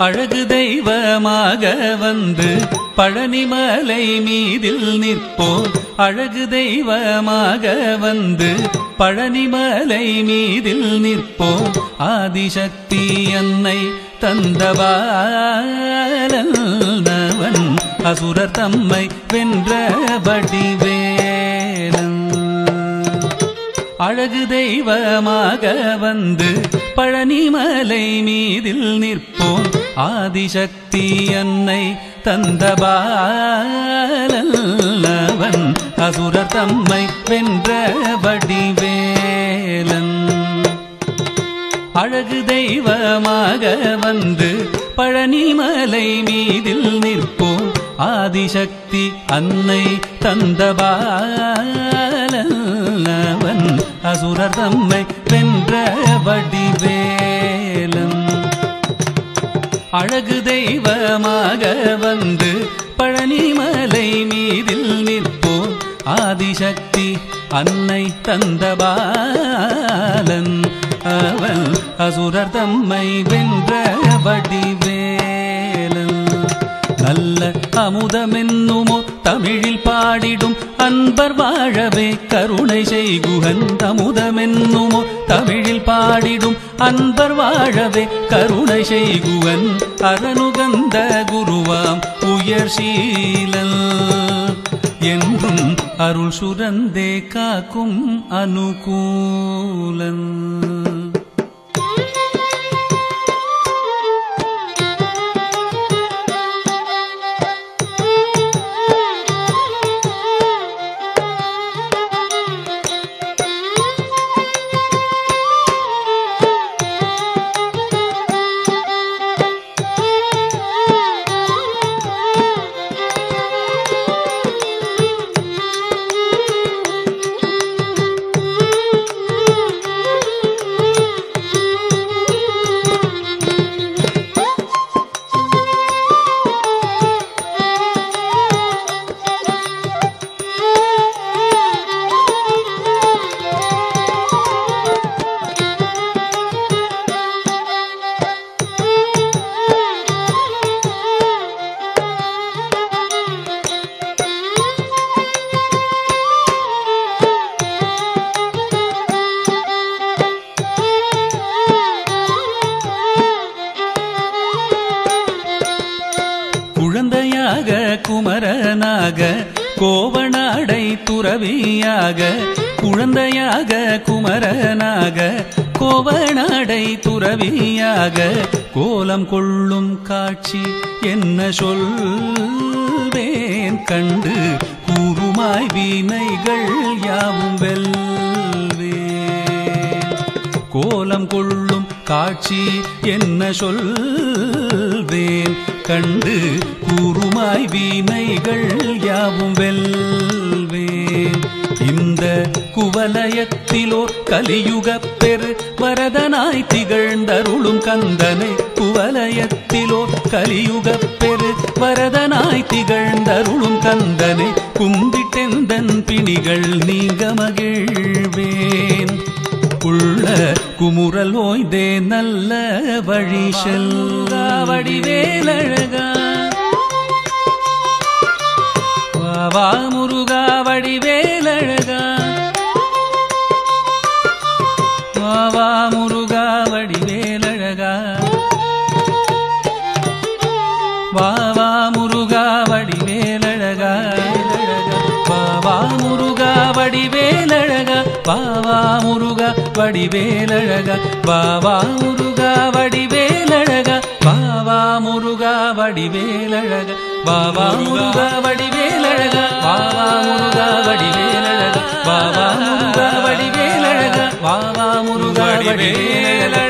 அழகு தெய்வமாக வந்து பழனிமலை மீதில் நிற்போம் அழகு தெய்வமாக வந்து பழனிமலை மீதில் நிற்போம் ஆதிசக்தி அன்னை தந்தவாலவன் அசுரர் தம்மை வென்ற வடிவே அழகு தெய்வமாக வந்து பழனிமலை மீதில் நிற்போம். ஆதிசக்தி அன்னை பாலல்லவன் அசுரர் தம்மை வென்ற வடிவேலன். அழகு தெய்வமாக வந்து பழனிமலை மீதில் நிற்போம். ஆதிசக்தி அன்னை தந்த பாலல்லவன் அசுரர் தம்மை வென்ற வடிவேலன் அழகு தெய்வமாக வந்து பழனிமலை மீதில் நிற்போம் ஆதிசக்தி அன்னை தந்தபாலன் அவன் அசுரர் தம்மை வென்ற வடிவே നല്ല അമുതമെന്നുമോ തമിഴിൽ പാടിടും. അൻപർ വാഴവേ കരുണ ചെയ്കുഹൻ അമുതമെന്നുമോ തമിഴിൽ പാടിടും. അൻപർ വാഴവേ കരുണ ചെയ്കുവൻ അരനുഗന്ധ ഗുരുവാം ഉയർശീലൽ എന്നും அருள் സുരന്തേ കാക്കും അനുകൂല குமரனாக கோவனாடை துறவியாக குழந்தையாக குமரனாக கோவனாடை துறவியாக கோலம் கொள்ளும் காட்சி என்ன சொல்வேன் கண்டு கூறுமாய் வீணைகள் யாவும் வெல்வே கோலம் கொள்ளும் காட்சி என்ன சொல் சொல்வேன் கண்டு கூறுமாய் வீணைகள் யாவும் வெல்வேன் இந்த குவலயத்திலோ கலியுகப் பெரு வரதனாய் திகழ்ந்தருளும் கந்தனை. குவலயத்திலோ கலியுகப் பெரு வரதனாய் திகழ்ந்தருளும் கந்தனை. கும்பிட்டெந்தன் பிணிகள் நீங்க மகிழ்வேன். உள்ள குமுறல் ஓய்தே நல்ல வழி செல்லா வடிவேலழகா. வா முருகா வடிவேலழகா. வா முருகா வடிவேலழகா. வா வாவா முருகா வடிவேலழகா. வாவா முருகா வடிவேலழகா. வாவா முருகா வடிவேலழகா. வாவா முருகா வடிவேலழகா. வாவா முருகா வடிவேலழகா. வாவா முருகா வடிவேலழகா. வாவா முருகா வடிவேலழகா.